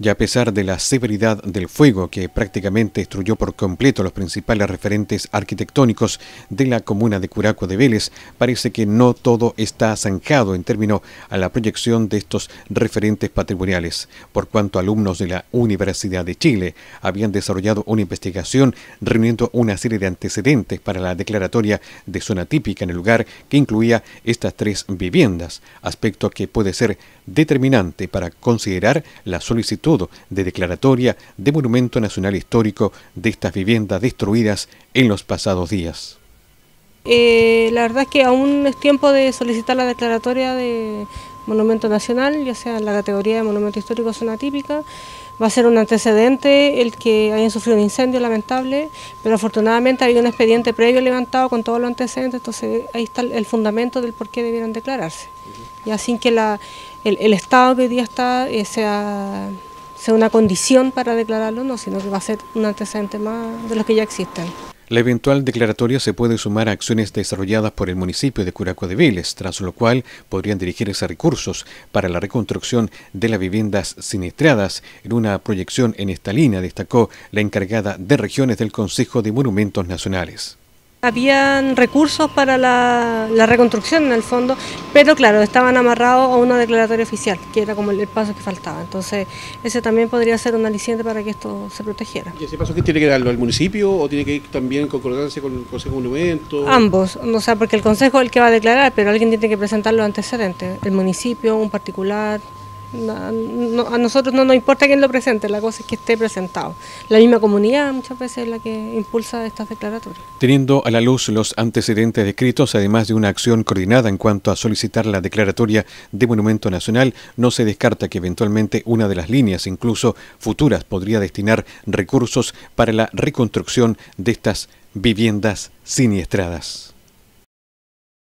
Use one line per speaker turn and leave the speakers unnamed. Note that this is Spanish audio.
Y a pesar de la severidad del fuego que prácticamente destruyó por completo los principales referentes arquitectónicos de la comuna de Curaco de Vélez, parece que no todo está zanjado en términos a la proyección de estos referentes patrimoniales, por cuanto alumnos de la Universidad de Chile habían desarrollado una investigación reuniendo una serie de antecedentes para la declaratoria de zona típica en el lugar que incluía estas tres viviendas, aspecto que puede ser determinante para considerar la solicitud de declaratoria de Monumento Nacional Histórico de estas viviendas destruidas en los pasados días.
Eh, la verdad es que aún es tiempo de solicitar la declaratoria de Monumento Nacional, ya sea en la categoría de Monumento Histórico Zona Típica. Va a ser un antecedente el que hayan sufrido un incendio lamentable, pero afortunadamente había un expediente previo levantado con todos los antecedentes, entonces ahí está el fundamento del por qué debieron declararse. Y así que el, estado que hoy día está eh, sea sea una condición para declararlo, no, sino que va a ser un antecedente más de los que ya existen.
La eventual declaratoria se puede sumar a acciones desarrolladas por el municipio de Curaco de Vélez, tras lo cual podrían dirigirse recursos para la reconstrucción de las viviendas siniestradas. En una proyección en esta línea destacó la encargada de regiones del Consejo de Monumentos Nacionales.
Habían recursos para la, reconstrucción en el fondo, pero claro, estaban amarrados a una declaratoria oficial, que era como el, paso que faltaba. Entonces, ese también podría ser un aliciente para que esto se protegiera.
¿Y ese paso que tiene que darlo al municipio o tiene que ir también en concordancia con el Consejo de Monumentos?
Ambos, o sea, porque el Consejo es el que va a declarar, pero alguien tiene que presentar los antecedentes, el municipio, un particular, a nosotros no nos importa quién lo presente, la cosa es que esté presentado. La misma comunidad muchas veces es la que impulsa estas declaratorias.
Teniendo a la luz los antecedentes descritos, además de una acción coordinada en cuanto a solicitar la declaratoria de Monumento Nacional, no se descarta que eventualmente una de las líneas, incluso futuras, podría destinar recursos para la reconstrucción de estas viviendas siniestradas.